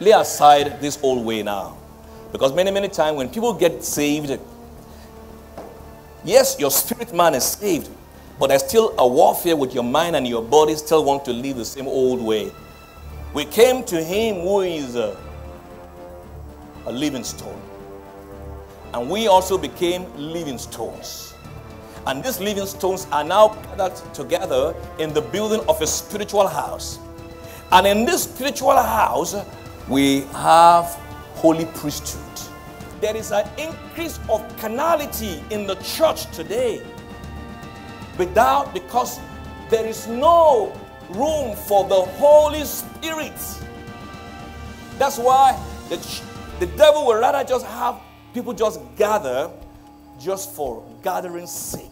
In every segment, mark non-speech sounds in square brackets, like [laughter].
lay aside this old way now. Because many, many times when people get saved, yes, your spirit man is saved, but there's still a warfare with your mind and your body still want to live the same old way. We came to him who is a, a living stone. And we also became living stones. And these living stones are now gathered together in the building of a spiritual house. And in this spiritual house, we have holy priesthood. There is an increase of carnality in the church today. Without, because there is no room for the Holy Spirit. That's why the, the devil will rather just have people just gather just for gathering's sake.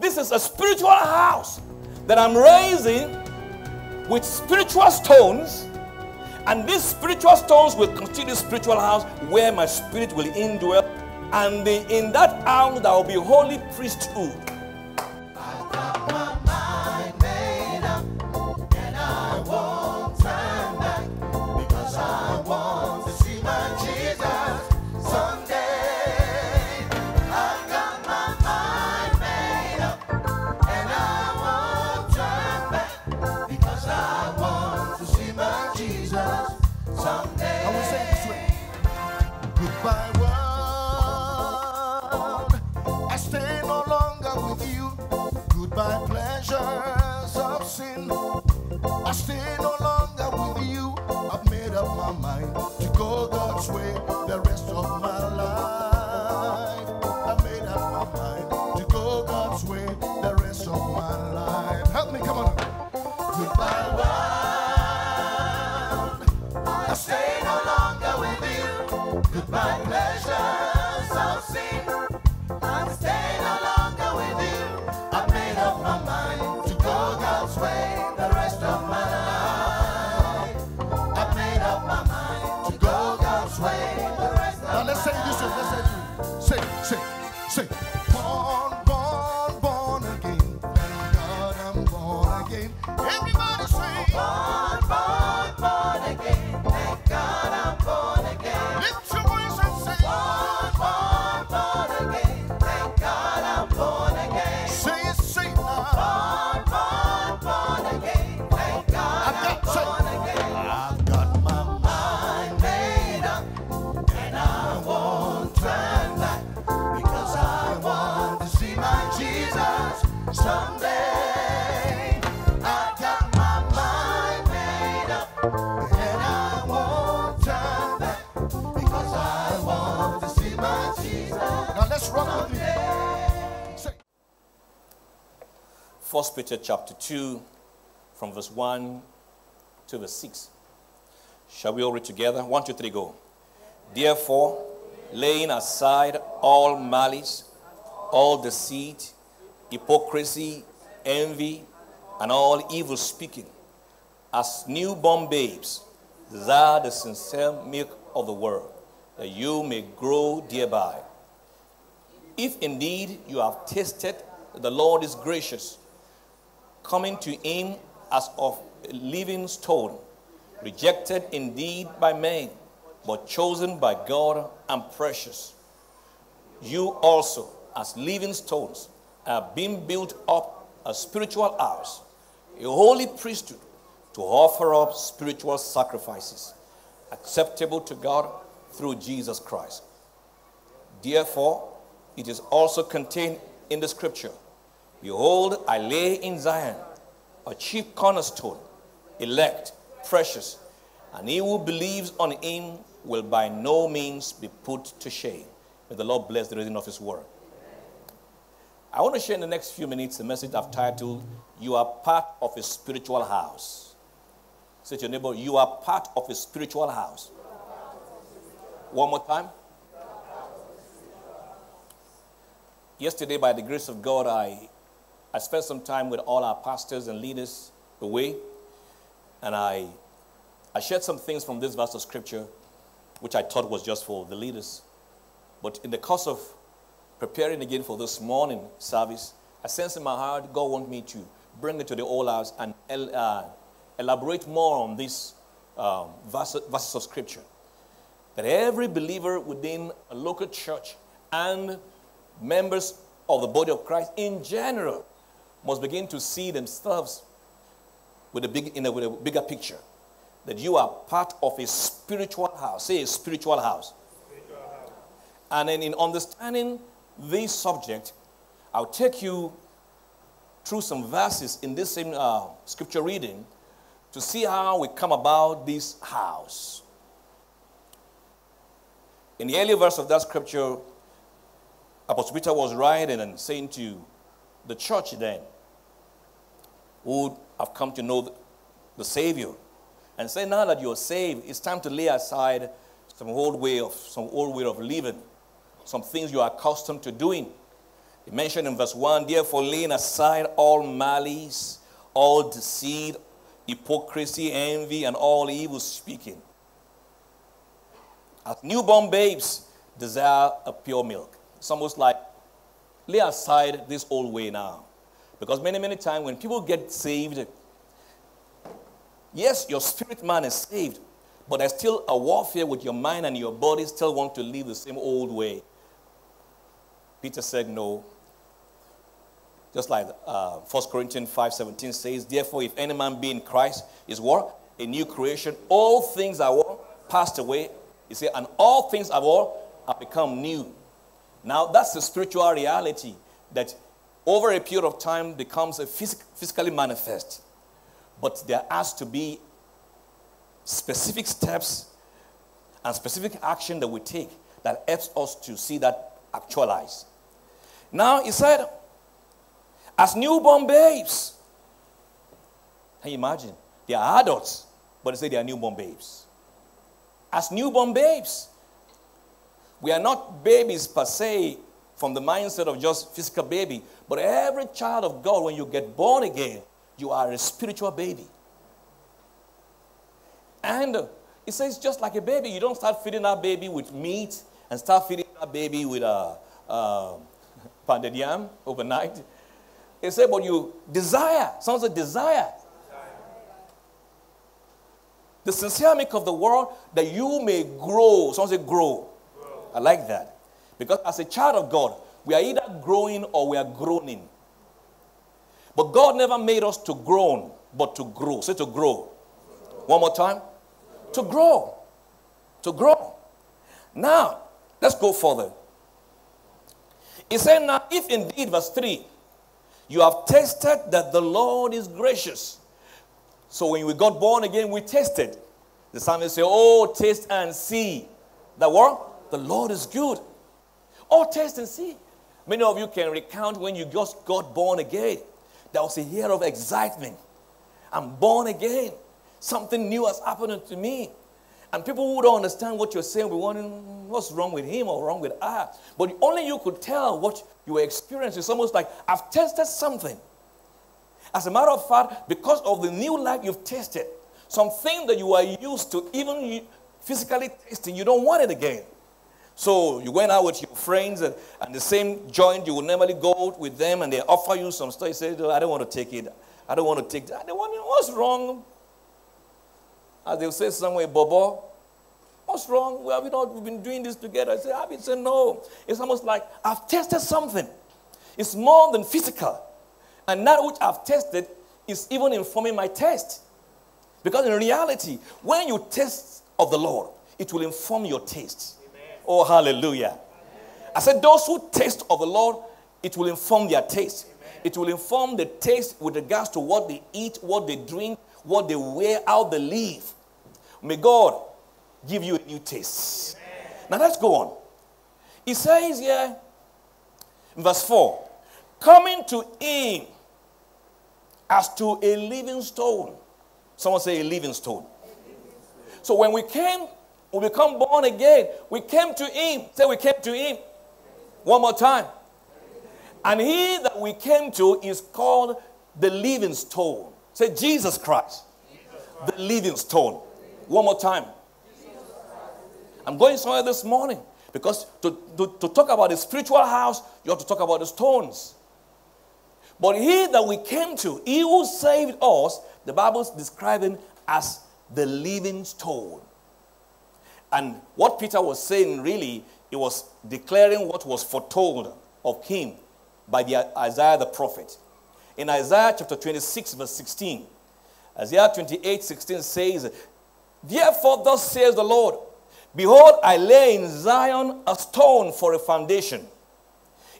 This is a spiritual house that I'm raising with spiritual stones. And these spiritual stones will constitute the spiritual house where my spirit will indwell. And in that house, there will be holy priesthood. Mind. To go God's way 1 Peter chapter 2, from verse 1 to verse 6. Shall we all read together? One, two, three, go. Therefore, laying aside all malice, all deceit, hypocrisy, envy, and all evil speaking, as newborn babes, desire the sincere milk of the word, that you may grow thereby. If indeed you have tasted that the Lord is gracious, coming to him as of a living stone, rejected indeed by men, but chosen by God and precious. You also, as living stones, are being built up a spiritual house, a holy priesthood, to offer up spiritual sacrifices, acceptable to God through Jesus Christ. Therefore, it is also contained in the scripture Behold, I lay in Zion a chief cornerstone, elect, precious, and he who believes on him will by no means be put to shame. May the Lord bless the reading of his word. I want to share in the next few minutes a message I've titled, You Are Part of a Spiritual House. Say to your neighbor, You are part of a spiritual house. One more time. Yesterday, by the grace of God, I, I spent some time with all our pastors and leaders away, and I, I shared some things from this verse of scripture, which I thought was just for the leaders. But in the course of preparing again for this morning service, I sense in my heart God wants me to bring it to the old house and uh, elaborate more on this um, verses of scripture. That every believer within a local church and members of the body of Christ in general must begin to see themselves with a big, in a, with a bigger picture. That you are part of a spiritual house. Say a spiritual house. And then in understanding this subject, I'll take you through some verses in this same uh, scripture reading to see how we come about this house. In the early verse of that scripture, Apostle Peter was writing and saying to the church then, would have come to know the Savior, and say now that you're saved, it's time to lay aside some old way of some old way of living, some things you are accustomed to doing. He mentioned in verse 1, therefore laying aside all malice, all deceit, hypocrisy, envy, and all evil speaking. As newborn babes desire a pure milk. It's almost like lay aside this old way now. Because many, many times when people get saved, yes, your spirit man is saved, but there's still a warfare with your mind and your body still want to live the same old way. Peter said no. Just like uh, 1 Corinthians 5.17 says, Therefore, if any man be in Christ, is what? A new creation. All things are what? Passed away. You see, and all things are all have become new. Now, that's the spiritual reality that over a period of time becomes a phys- physically manifest. But there has to be specific steps and specific action that we take that helps us to see that actualize. Now, he said, as newborn babes, can you imagine? They are adults, but they say they are newborn babes. As newborn babes, we are not babies per se from the mindset of just physical baby, but every child of God, when you get born again, you are a spiritual baby. And uh, it says just like a baby, you don't start feeding that baby with meat and start feeding that baby with a uh, uh, [laughs] pounded yam overnight. It said, but you desire, sounds like desire. The sincere make of the world that you may grow. Someone say grow. I like that. Because as a child of God, we are either growing or we are groaning. But God never made us to groan, but to grow. Say to grow. One more time. To grow. To grow. Now, let's go further. He said, Now, if indeed, verse 3, you have tasted that the Lord is gracious. So when we got born again, we tasted. The psalmist say, Oh, taste and see. The what? The Lord is good. Oh, taste and see. Many of you can recount when you just got born again. There was a year of excitement. I'm born again. Something new has happened to me. And people who don't understand what you're saying be wondering what's wrong with him or wrong with her. But only you could tell what you were experiencing. It's almost like I've tested something. As a matter of fact, because of the new life you've tasted, something that you are used to, even physically tasting, you don't want it again. So you went out with your friends and, and the same joint you would normally go with them and they offer you some stuff. You say, I don't want to take it. I don't want to take that. They want, what's wrong? As they'll say somewhere, Bobo, what's wrong? Well, we not, we've been doing this together. I say, I've been saying, no. It's almost like I've tested something. It's more than physical. And that which I've tested is even informing my test. Because in reality, when you taste of the Lord, it will inform your taste. Oh, hallelujah. I said, those who taste of the Lord, it will inform their taste. It will inform the taste with regards to what they eat, what they drink, what they wear, how they live. May God give you a new taste. Now let's go on. He says here, verse 4 coming to him as to a living stone. Someone say a living stone. So when we came we become born again, we came to Him. Say, we came to Him. One more time. And He that we came to is called the living stone. Say, Jesus Christ. The living stone. One more time. I'm going somewhere this morning because to, to, to talk about the spiritual house, you have to talk about the stones. But he that we came to, he who saved us, the Bible's describing as the living stone. And what Peter was saying really, it was declaring what was foretold of him by the Isaiah the prophet. In Isaiah chapter 26, verse 16, Isaiah 28, 16 says, Therefore, thus says the Lord, Behold, I lay in Zion a stone for a foundation,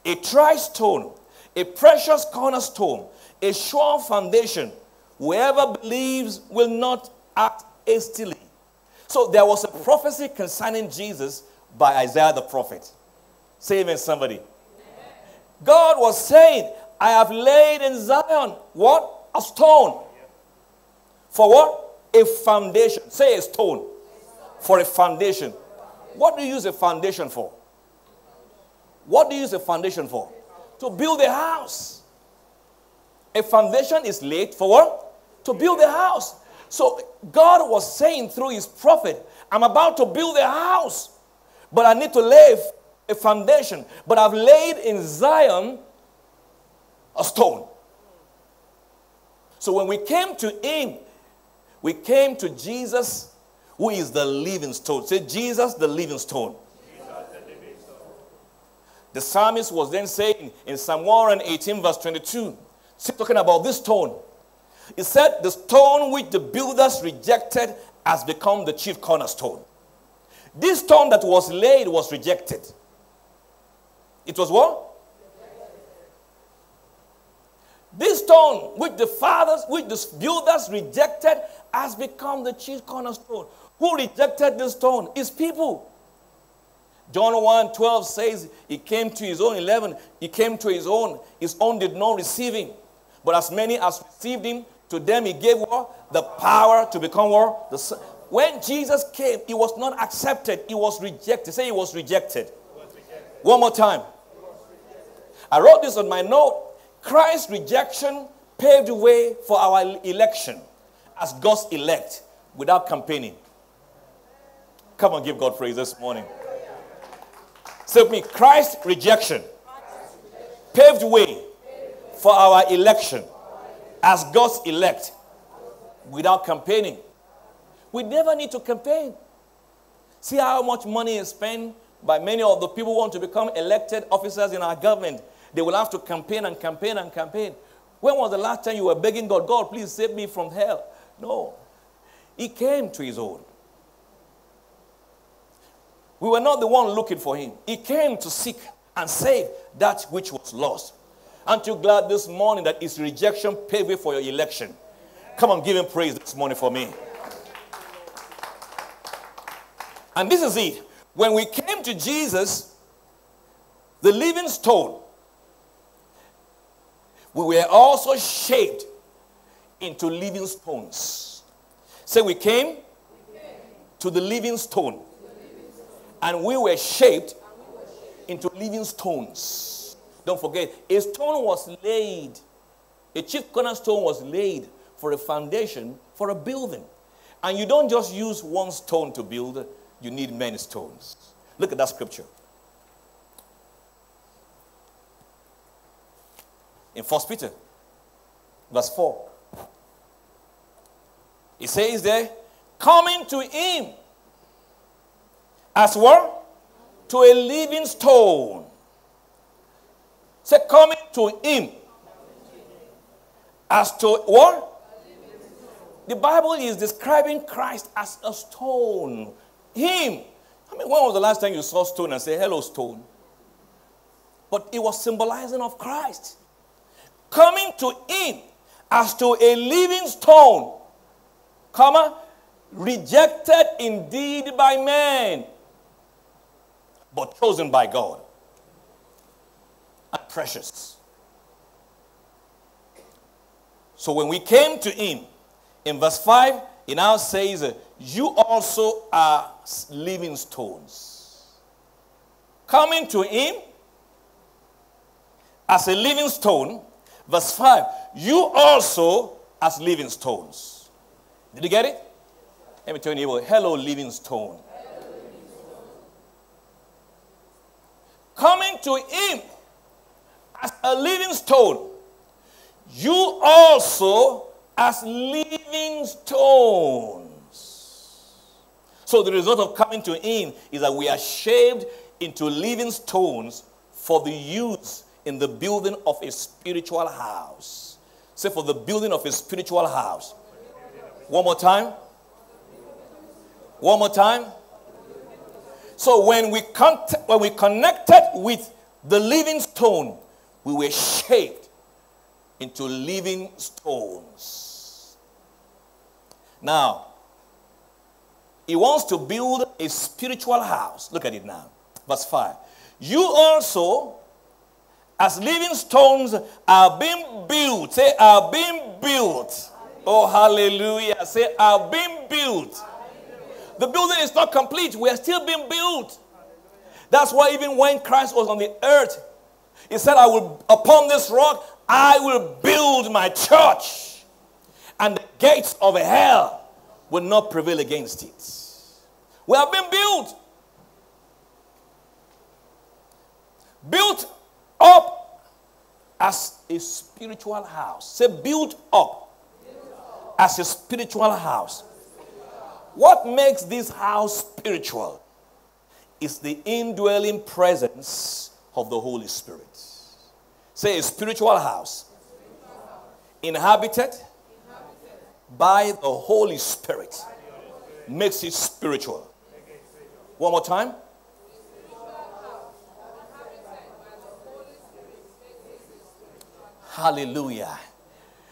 a tried stone, a precious cornerstone, a sure foundation. Whoever believes will not act hastily. So there was a prophecy concerning Jesus by Isaiah the prophet. Say amen, somebody. God was saying, I have laid in Zion what? A stone. For what? A foundation. Say a stone. For a foundation. What do you use a foundation for? What do you use a foundation for? To build a house. A foundation is laid for what? To build a house. So God was saying through his prophet, I'm about to build a house, but I need to lay a foundation. But I've laid in Zion a stone. So when we came to him, we came to Jesus, who is the living stone. Say, Jesus, the living stone. The psalmist was then saying in Psalm 118, verse 22, talking about this stone. He said, The stone which the builders rejected has become the chief cornerstone. This stone that was laid was rejected. It was what? This stone, which the fathers, which the builders rejected, has become the chief cornerstone. Who rejected this stone? Is people. John 1 12 says, He came to his own 11, He came to his own, his own did not receive him. But as many as received him, to them he gave what? The power to become what? The son. When Jesus came, he was not accepted, he was rejected. Say he was rejected. Rejected. One more time. I wrote this on my note. Christ's rejection paved the way for our election as God's elect without campaigning. Come on, give God praise this morning. Say with me, Christ's rejection paved the way for our election as God's elect without campaigning. We never need to campaign. See how much money is spent by many of the people who want to become elected officers in our government. They will have to campaign and campaign and campaign. When was the last time you were begging God, God, please save me from hell? No. He came to his own. We were not the one looking for him. He came to seek and save that which was lost. Aren't you glad this morning that his rejection paved way for your election? Come on, give him praise this morning for me. And this is it. When we came to Jesus, the living stone, we were also shaped into living stones. Say, so we came to the living stone, and we were shaped into living stones. Don't forget, a stone was laid, a chief cornerstone was laid for a foundation for a building. And you don't just use one stone to build, you need many stones. Look at that scripture. In First Peter, verse 4. It says there, coming to him as what? To a living stone. Say, coming to him as to what? The Bible is describing Christ as a stone. Him. I mean, when was the last time you saw stone and say, hello, stone? But it was symbolizing of Christ. Coming to him as to a living stone comma, rejected indeed by man, but chosen by God. Precious. So when we came to him, in verse 5, he now says, You also are living stones. Coming to him as a living stone, verse 5, you also as living stones. Did you get it? Let me tell you, hello, living stone. Coming to him as a living stone, you also as living stones. So the result of coming to Him is that we are shaped into living stones for the use in the building of a spiritual house. Say, for the building of a spiritual house. One more time. One more time. So when we, con- when we connected with the living stone, we were shaped into living stones. Now, he wants to build a spiritual house. Look at it now. Verse 5. You also, as living stones, are being built. Say, are being built. Oh, hallelujah. Say, are being built. The building is not complete. We are still being built. That's why even when Christ was on the earth, he said, I will, upon this rock, I will build my church. And the gates of hell will not prevail against it. We have been built. Built up as a spiritual house. Say, built up, as a spiritual house. What makes this house spiritual is the indwelling presence of the Holy Spirit. Say, a spiritual house, inhabited by the Holy Spirit makes it spiritual. One more time. Hallelujah.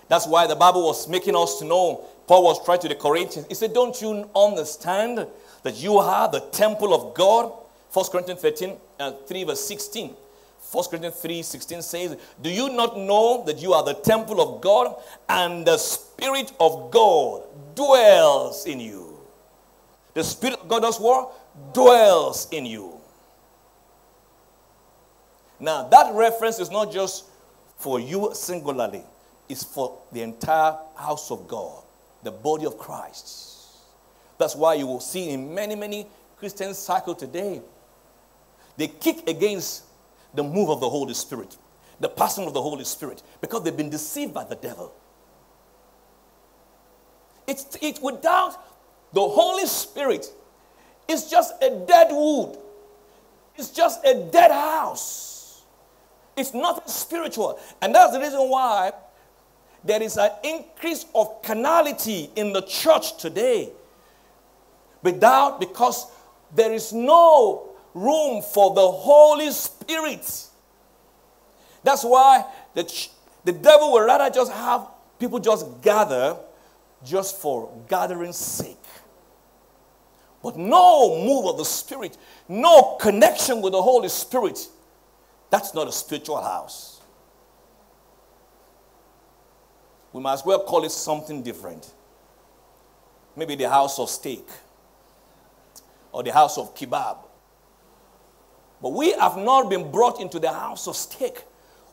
That's why the Bible was making us to know. Paul was trying to the Corinthians. He said, Don't you understand that you are the temple of God? 1 Corinthians 13, uh, 3, verse 16. 1 Corinthians 3 16 says, Do you not know that you are the temple of God and the Spirit of God dwells in you? The Spirit of God does what? Dwells in you. Now, that reference is not just for you singularly, it's for the entire house of God, the body of Christ. That's why you will see in many, many Christian circles today, they kick against the move of the Holy Spirit, the person of the Holy Spirit, because they've been deceived by the devil. It's, it without the Holy Spirit, it's just a dead wood. It's just a dead house. It's nothing spiritual. And that's the reason why there is an increase of carnality in the church today. Without, because there is no room for the Holy Spirit. That's why the, the devil will rather just have people just gather just for gathering's sake. But no move of the Spirit, no connection with the Holy Spirit, that's not a spiritual house. We might as well call it something different. Maybe the house of steak or the house of kebab. But we have not been brought into the house of steak.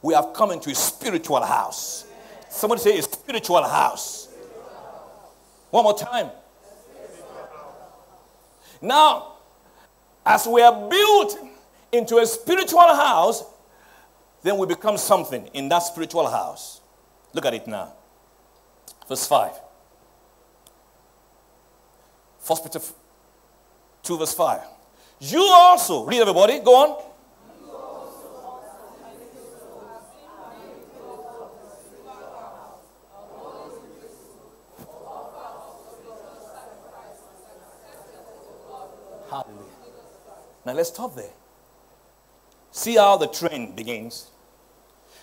We have come into a spiritual house. Somebody say a spiritual house. One more time. Now, as we are built into a spiritual house, then we become something in that spiritual house. Look at it now. Verse 5. First Peter 2, verse 5. You also, read everybody, go on. Now let's stop there. See how the trend begins.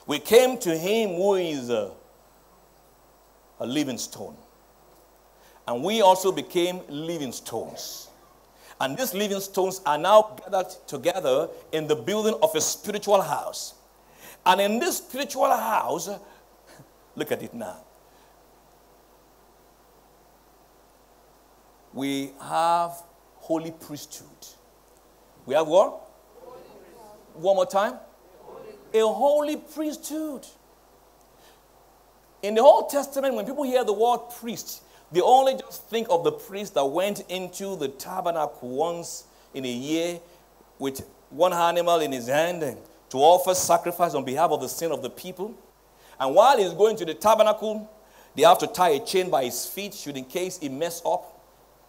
We came to him who is a, a living stone. And we also became living stones. And these living stones are now gathered together in the building of a spiritual house. And in this spiritual house, [laughs] look at it now. We have holy priesthood. We have what? One more time. A holy priesthood. In the Old Testament, when people hear the word priest, they only just think of the priest that went into the tabernacle once in a year with one animal in his hand to offer sacrifice on behalf of the sin of the people. And while he's going to the tabernacle, they have to tie a chain by his feet should in case he mess up.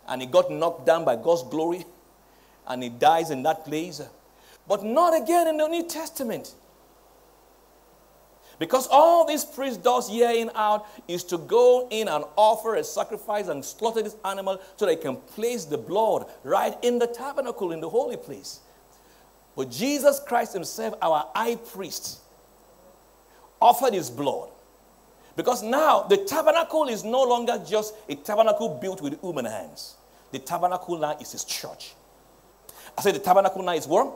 and he got knocked down by God's glory and he dies in that place. But not again in the New Testament. Because all this priest does year in and out is to go in and offer a sacrifice and slaughter this animal so they can place the blood right in the tabernacle in the holy place. But Jesus Christ Himself, our high priest, offered His blood. Because now the tabernacle is no longer just a tabernacle built with human hands. The tabernacle now is His church. I said the tabernacle now is what?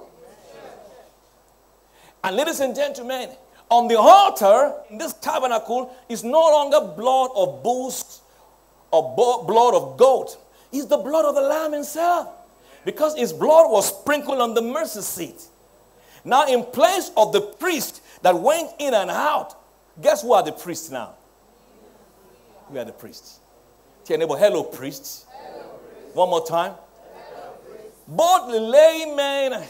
And ladies and gentlemen, on the altar in this tabernacle is no longer blood of bulls or blood of goat. It's the blood of the Lamb himself. Because his blood was sprinkled on the mercy seat. Now, in place of the priest that went in and out, guess who are the priests now? We are the priests. Tell neighbor, hello, priests. Hello. One more time. Hello, Both the laymen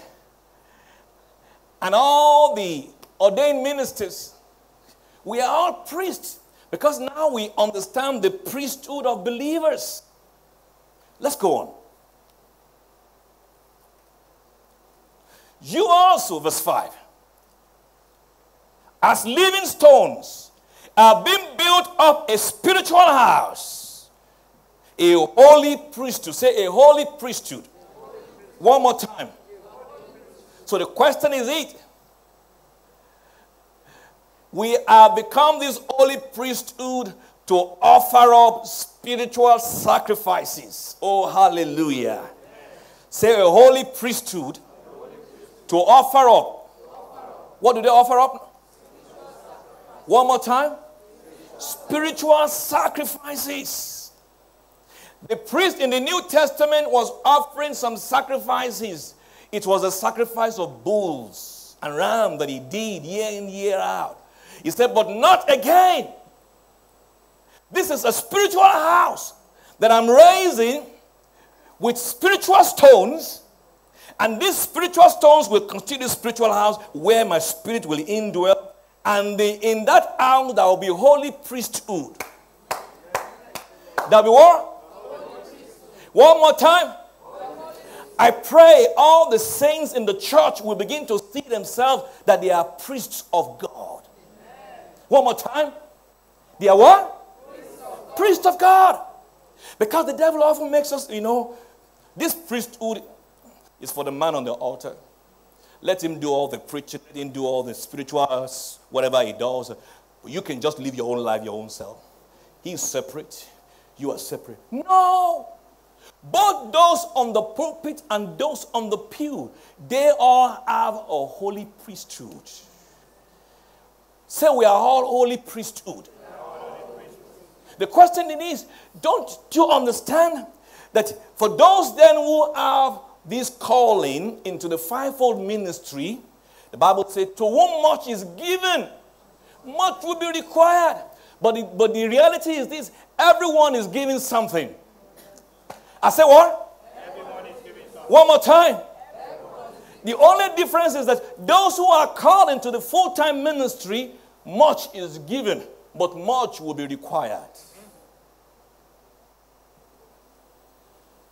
and all the ordained ministers. We are all priests because now we understand the priesthood of believers. Let's go on. You also, verse 5, as living stones, are being built up a spiritual house, a holy priesthood. Say a holy priesthood. One more time. So the question is it we have become this holy priesthood to offer up spiritual sacrifices. Oh, hallelujah. Say a holy priesthood to offer up. What do they offer up? One more time. Spiritual sacrifices. The priest in the New Testament was offering some sacrifices. It was a sacrifice of bulls and ram that he did year in, year out. He said, But not again. This is a spiritual house that I'm raising with spiritual stones. And these spiritual stones will constitute spiritual house where my spirit will indwell. And the, in that house, there will be holy priesthood. There'll be what? One more time. I pray all the saints in the church will begin to see themselves that they are priests of God. One more time. They are what? Priest of, Priest of God. Because the devil often makes us, you know, this priesthood is for the man on the altar. Let him do all the preaching, let him do all the spirituals, whatever he does. You can just live your own life, your own self. He's separate. You are separate. No. Both those on the pulpit and those on the pew, they all have a holy priesthood. Say we are all holy priesthood. The question is, don't you understand that for those then who have this calling into the fivefold ministry, the Bible says, to whom much is given, much will be required. But the, but the reality is this everyone is giving something. I say what? One more time. The only difference is that those who are called into the full time ministry, much is given, but much will be required.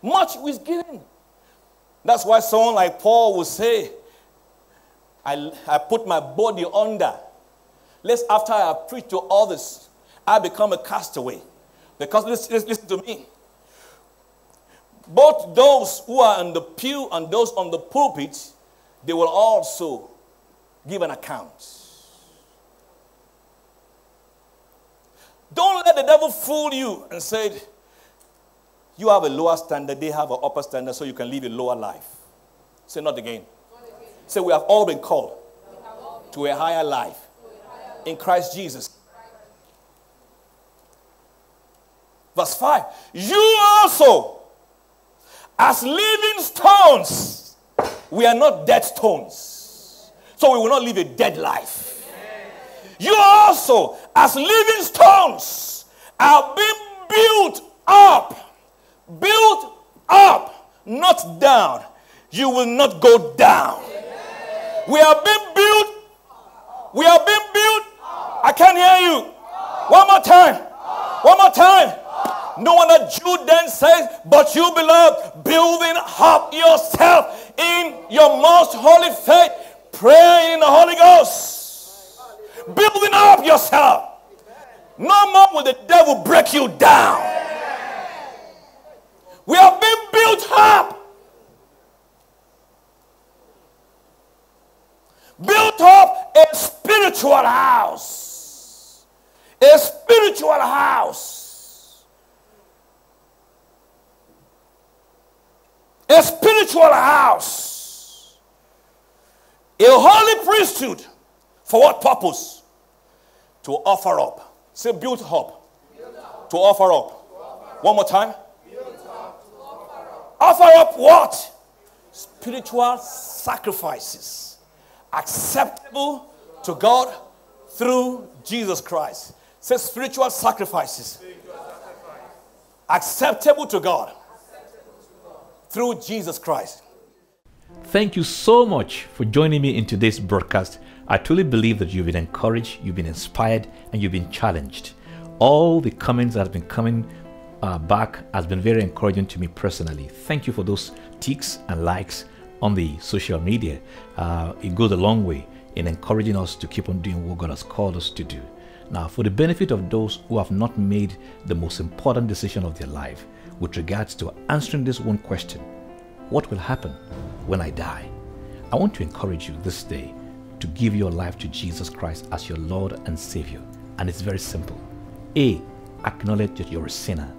Much is given. That's why someone like Paul will say, I, I put my body under. Lest after I preach to others, I become a castaway. Because listen, listen to me both those who are in the pew and those on the pulpit, they will also give an account. Don't let the devil fool you and say, you have a lower standard, they have an upper standard, so you can live a lower life. Say, not again. Say, we have all been called, to a higher life in Christ Jesus. Verse 5 You also as living stones, we are not dead stones. So we will not live a dead life. You also, as living stones, are being built up. Built up, not down. You will not go down. We are being built. We are being built. I can't hear you. One more time. One more time. No one wonder Jude then says, But you, beloved, building up yourself in your most holy faith, praying in the Holy Ghost. Building up yourself. No more will the devil break you down. We have been built up. Built up a spiritual house. A spiritual house. A spiritual house. A holy priesthood. For what purpose? To offer up. Say, build up. To offer up. One more time. Up. Offer up what? Spiritual sacrifices. Acceptable to God through Jesus Christ. Say spiritual sacrifices. Acceptable to God through Jesus Christ. Thank you so much for joining me in today's broadcast. I truly believe that you've been encouraged, you've been inspired, and you've been challenged. All the comments that have been coming uh, back has been very encouraging to me personally. Thank you for those ticks and likes on the social media. Uh, it goes a long way in encouraging us to keep on doing what God has called us to do. Now, for the benefit of those who have not made the most important decision of their life with regards to answering this one question what will happen when I die? I want to encourage you this day to give your life to Jesus Christ as your Lord and Savior. And it's very simple. A. Acknowledge that you're a sinner.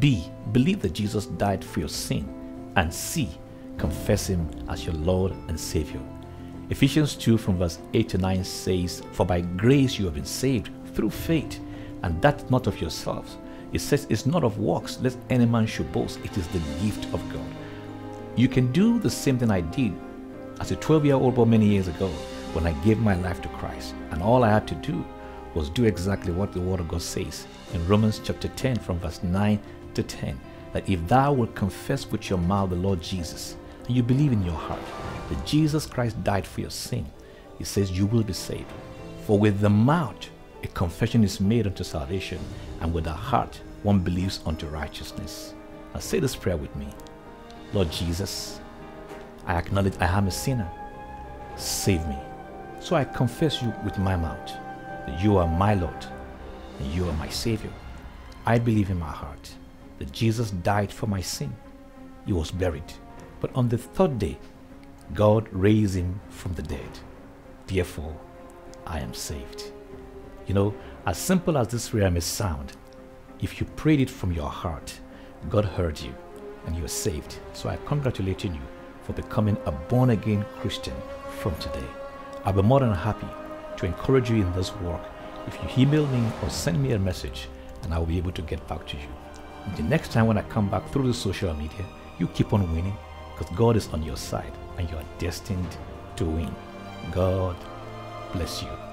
B. Believe that Jesus died for your sin. And C. Confess Him as your Lord and Savior. Ephesians 2 from verse 8 to 9 says, For by grace you have been saved through faith, and that not of yourselves. It says, It's not of works, lest any man should boast. It is the gift of God. You can do the same thing I did as a 12 year old boy many years ago when I gave my life to Christ. And all I had to do was do exactly what the Word of God says in Romans chapter 10 from verse 9 to 10 that if thou wilt confess with your mouth the Lord Jesus and you believe in your heart that Jesus Christ died for your sin, it says you will be saved. For with the mouth a confession is made unto salvation, and with the heart one believes unto righteousness. Now say this prayer with me. Lord Jesus, I acknowledge I am a sinner. Save me. So I confess you with my mouth that you are my Lord and you are my Savior. I believe in my heart that Jesus died for my sin. He was buried. But on the third day, God raised him from the dead. Therefore, I am saved. You know, as simple as this prayer may sound, if you prayed it from your heart, God heard you and you are saved. So I congratulate you for becoming a born again Christian from today. I'll be more than happy to encourage you in this work if you email me or send me a message and I'll be able to get back to you. The next time when I come back through the social media, you keep on winning because God is on your side and you are destined to win. God bless you.